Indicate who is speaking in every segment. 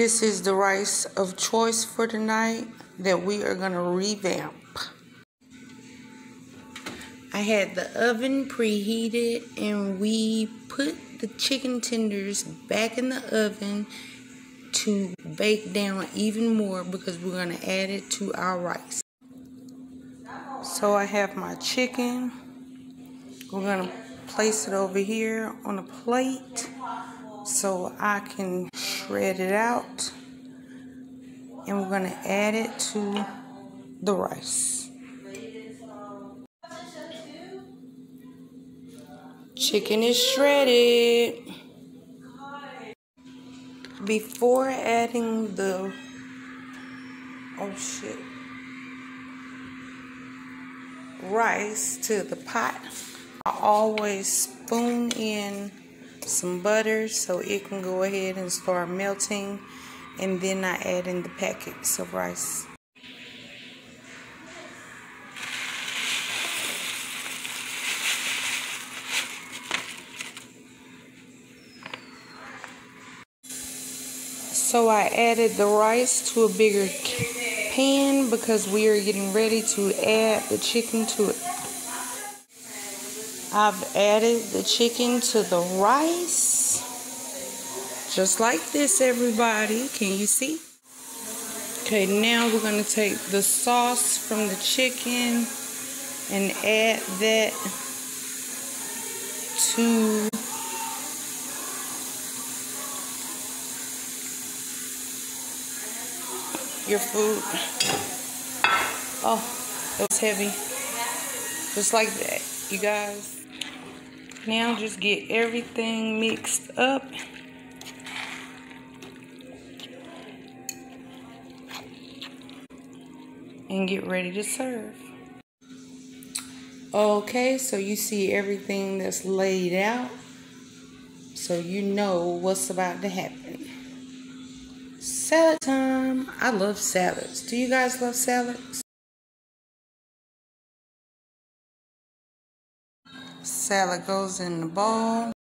Speaker 1: This is the rice of choice for tonight that we are going to revamp. I had the oven preheated and we put the chicken tenders back in the oven to bake down even more because we're going to add it to our rice. So I have my chicken. We're going to place it over here on a plate so I can shred it out. And we're going to add it to the rice. Chicken is shredded. Before adding the oh shit rice to the pot, I always spoon in some butter so it can go ahead and start melting and then I add in the packets of rice. So I added the rice to a bigger pan because we are getting ready to add the chicken to it. I've added the chicken to the rice. Just like this, everybody. Can you see? Okay, now we're going to take the sauce from the chicken and add that to your food. Oh, it was heavy. Just like that, you guys. Now just get everything mixed up. And get ready to serve. Okay, so you see everything that's laid out. So you know what's about to happen. Salad time. I love salads. Do you guys love salads? Salad goes in the bowl.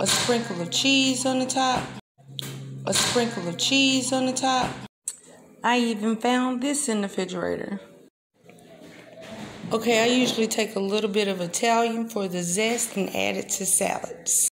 Speaker 1: A sprinkle of cheese on the top. A sprinkle of cheese on the top. I even found this in the refrigerator. Okay, I usually take a little bit of Italian for the zest and add it to salads.